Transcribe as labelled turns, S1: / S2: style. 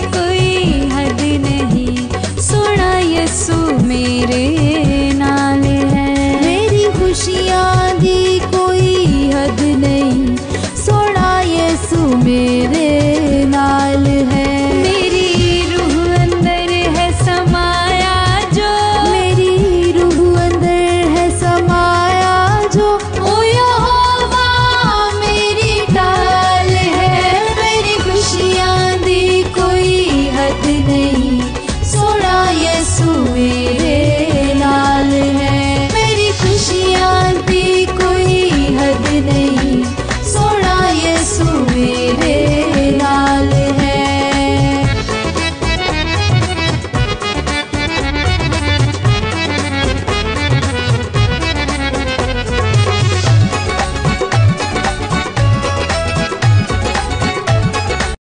S1: कोई हद नहीं। यसु मेरे नाल है। मेरी
S2: कोई हद नहीं। यसु मेरे
S1: यादें